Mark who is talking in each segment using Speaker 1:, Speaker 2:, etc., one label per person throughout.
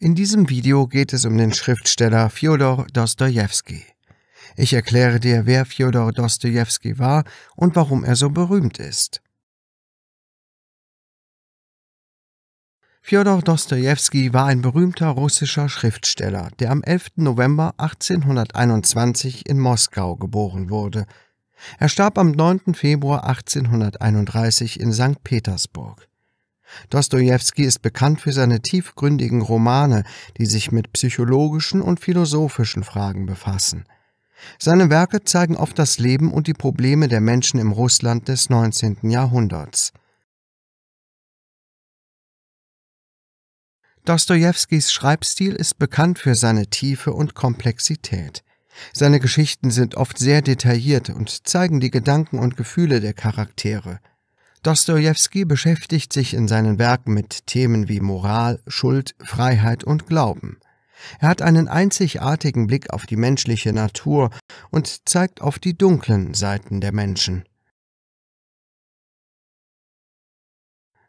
Speaker 1: In diesem Video geht es um den Schriftsteller Fjodor Dostojewski. Ich erkläre dir, wer Fjodor Dostojewski war und warum er so berühmt ist. Fjodor Dostojewski war ein berühmter russischer Schriftsteller, der am 11. November 1821 in Moskau geboren wurde. Er starb am 9. Februar 1831 in St. Petersburg. Dostojewski ist bekannt für seine tiefgründigen Romane, die sich mit psychologischen und philosophischen Fragen befassen. Seine Werke zeigen oft das Leben und die Probleme der Menschen im Russland des 19. Jahrhunderts. Dostojewskis Schreibstil ist bekannt für seine Tiefe und Komplexität. Seine Geschichten sind oft sehr detailliert und zeigen die Gedanken und Gefühle der Charaktere. Dostojewski beschäftigt sich in seinen Werken mit Themen wie Moral, Schuld, Freiheit und Glauben. Er hat einen einzigartigen Blick auf die menschliche Natur und zeigt auf die dunklen Seiten der Menschen.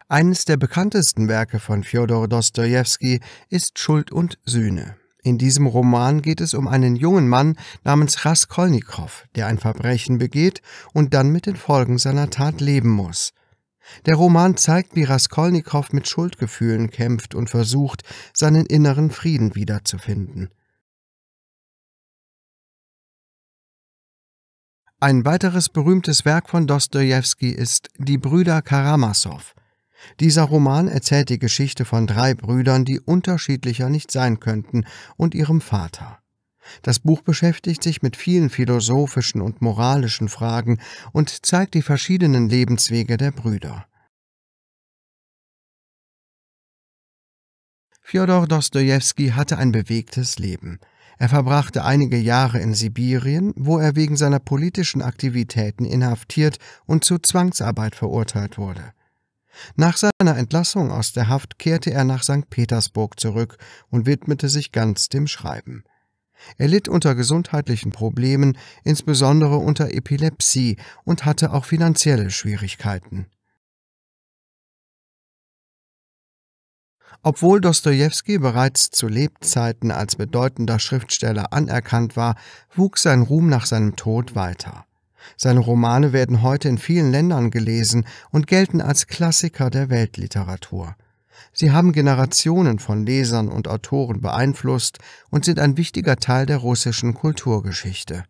Speaker 1: Eines der bekanntesten Werke von Fjodor Dostojewski ist Schuld und Sühne. In diesem Roman geht es um einen jungen Mann namens Raskolnikow, der ein Verbrechen begeht und dann mit den Folgen seiner Tat leben muss. Der Roman zeigt, wie Raskolnikow mit Schuldgefühlen kämpft und versucht, seinen inneren Frieden wiederzufinden. Ein weiteres berühmtes Werk von Dostojewski ist Die Brüder Karamasow. Dieser Roman erzählt die Geschichte von drei Brüdern, die unterschiedlicher nicht sein könnten, und ihrem Vater. Das Buch beschäftigt sich mit vielen philosophischen und moralischen Fragen und zeigt die verschiedenen Lebenswege der Brüder. Fjodor Dostojewski hatte ein bewegtes Leben. Er verbrachte einige Jahre in Sibirien, wo er wegen seiner politischen Aktivitäten inhaftiert und zu Zwangsarbeit verurteilt wurde. Nach seiner Entlassung aus der Haft kehrte er nach St. Petersburg zurück und widmete sich ganz dem Schreiben. Er litt unter gesundheitlichen Problemen, insbesondere unter Epilepsie, und hatte auch finanzielle Schwierigkeiten. Obwohl Dostojewski bereits zu Lebzeiten als bedeutender Schriftsteller anerkannt war, wuchs sein Ruhm nach seinem Tod weiter. Seine Romane werden heute in vielen Ländern gelesen und gelten als Klassiker der Weltliteratur. Sie haben Generationen von Lesern und Autoren beeinflusst und sind ein wichtiger Teil der russischen Kulturgeschichte.